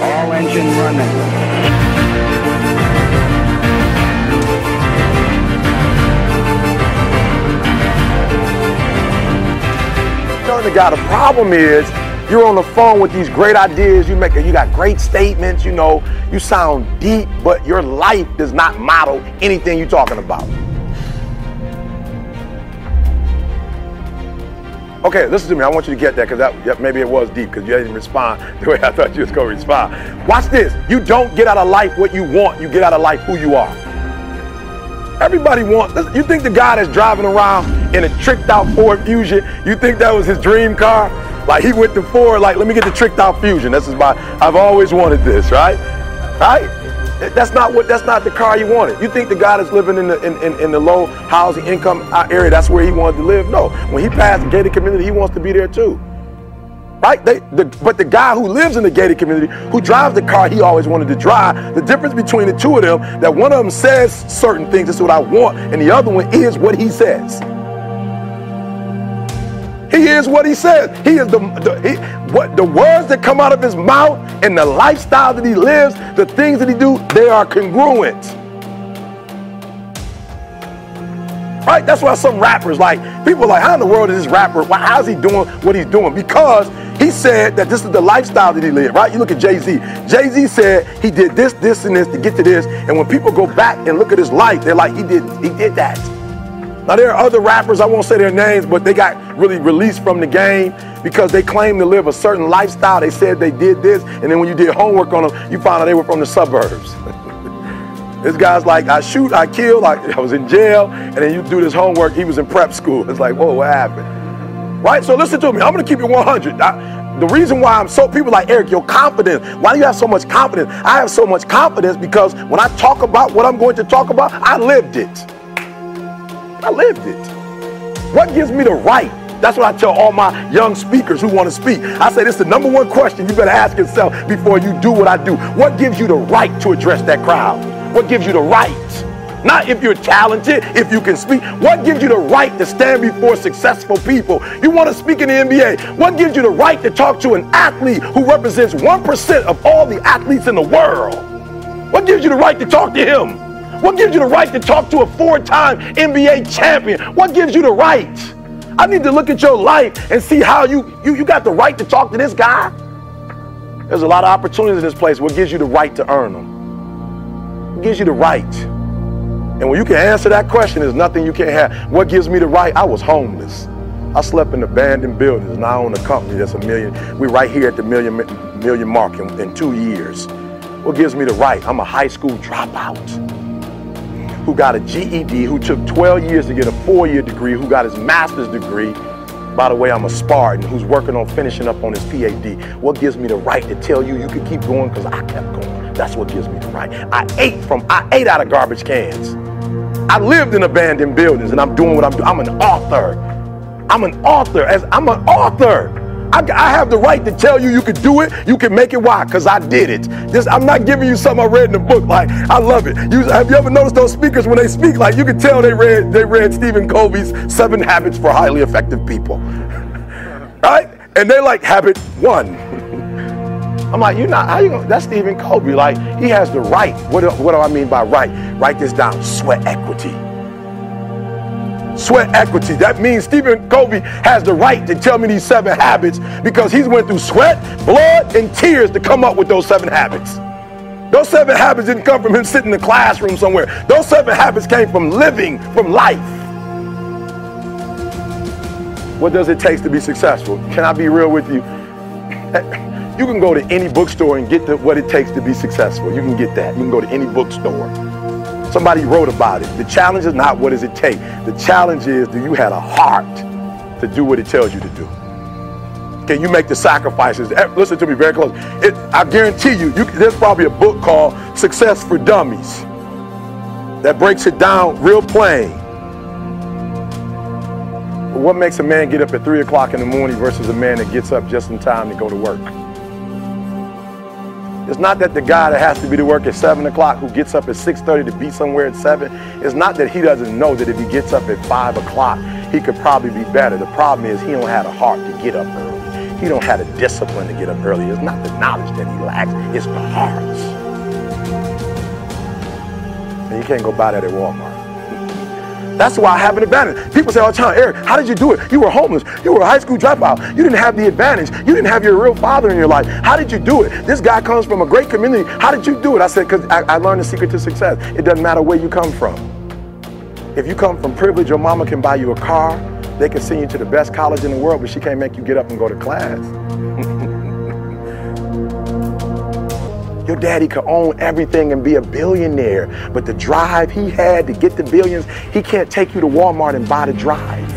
All engine running. the guy the problem is you're on the phone with these great ideas. You make you got great statements you know. You sound deep but your life does not model anything you're talking about okay listen to me i want you to get that because that, maybe it was deep because you didn't respond the way i thought you was going to respond watch this you don't get out of life what you want you get out of life who you are Everybody wants. You think the guy that's driving around in a tricked out Ford Fusion, you think that was his dream car? Like he went to Ford, like let me get the tricked out Fusion. This is my. I've always wanted this, right? Right? That's not what. That's not the car he wanted. You think the guy that's living in the in, in, in the low housing income uh, area, that's where he wanted to live? No. When he passed the gated community, he wants to be there too right? They, the, but the guy who lives in the gated community, who drives the car he always wanted to drive, the difference between the two of them, that one of them says certain things, this is what I want, and the other one is what he says. He is what he says. He is the, the he, what the words that come out of his mouth and the lifestyle that he lives, the things that he do, they are congruent. Right? That's why some rappers like people like, how in the world is this rapper? Why, how's he doing what he's doing? Because he said that this is the lifestyle that he lived, right? You look at Jay-Z. Jay-Z said he did this, this, and this to get to this. And when people go back and look at his life, they're like, he did, he did that. Now there are other rappers, I won't say their names, but they got really released from the game because they claimed to live a certain lifestyle. They said they did this, and then when you did homework on them, you found out they were from the suburbs. This guy's like, I shoot, I kill, I, I was in jail, and then you do this homework, he was in prep school. It's like, whoa, what happened? Right? So listen to me, I'm gonna keep it 100. I, the reason why I'm so, people like, Eric, you're confident. Why do you have so much confidence? I have so much confidence because when I talk about what I'm going to talk about, I lived it. I lived it. What gives me the right that's what I tell all my young speakers who want to speak. I say this is the number one question you better ask yourself before you do what I do. What gives you the right to address that crowd? What gives you the right? Not if you're talented, if you can speak. What gives you the right to stand before successful people? You want to speak in the NBA. What gives you the right to talk to an athlete who represents 1% of all the athletes in the world? What gives you the right to talk to him? What gives you the right to talk to a four time NBA champion? What gives you the right? I need to look at your life and see how you, you, you got the right to talk to this guy. There's a lot of opportunities in this place. What gives you the right to earn them? What gives you the right? And when you can answer that question, there's nothing you can't have. What gives me the right? I was homeless. I slept in abandoned buildings, and I own a company that's a million. We're right here at the million million mark in, in two years. What gives me the right? I'm a high school dropout who got a GED, who took 12 years to get a four-year degree, who got his master's degree. By the way, I'm a Spartan who's working on finishing up on his PhD. What gives me the right to tell you you can keep going because I kept going. That's what gives me the right. I ate from, I ate out of garbage cans. I lived in abandoned buildings and I'm doing what I'm doing. I'm an author. I'm an author. As I'm an author. I, I, have the right to tell you you can do it, you can make it. Why? Because I did it. This, I'm not giving you something I read in the book. Like I love it. You, have you ever noticed those speakers when they speak? Like you can tell they read they read Stephen Covey's Seven Habits for Highly Effective People, right? And they like habit one. I'm like, you're not. How you? Gonna, that's Stephen Covey. Like he has the right. What do, what do I mean by right? Write this down. Sweat equity sweat equity. That means Stephen Covey has the right to tell me these seven habits because he's went through sweat, blood, and tears to come up with those seven habits. Those seven habits didn't come from him sitting in the classroom somewhere. Those seven habits came from living, from life. What does it take to be successful? Can I be real with you? You can go to any bookstore and get the, what it takes to be successful. You can get that. You can go to any bookstore. Somebody wrote about it. The challenge is not what does it take. The challenge is do you have a heart to do what it tells you to do? Can you make the sacrifices? Eh, listen to me very close. It, I guarantee you, you, there's probably a book called Success for Dummies that breaks it down real plain. What makes a man get up at 3 o'clock in the morning versus a man that gets up just in time to go to work? It's not that the guy that has to be to work at 7 o'clock who gets up at 6.30 to be somewhere at 7, it's not that he doesn't know that if he gets up at 5 o'clock, he could probably be better. The problem is he don't have a heart to get up early. he don't have the discipline to get up early. It's not the knowledge that he lacks, it's the hearts. And you can't go buy that at Walmart. That's why I have an advantage. People say all the time, Eric, how did you do it? You were homeless. You were a high school dropout. You didn't have the advantage. You didn't have your real father in your life. How did you do it? This guy comes from a great community. How did you do it? I said, because I, I learned the secret to success. It doesn't matter where you come from. If you come from privilege, your mama can buy you a car. They can send you to the best college in the world, but she can't make you get up and go to class. Your daddy could own everything and be a billionaire, but the drive he had to get the billions, he can't take you to Walmart and buy the drive.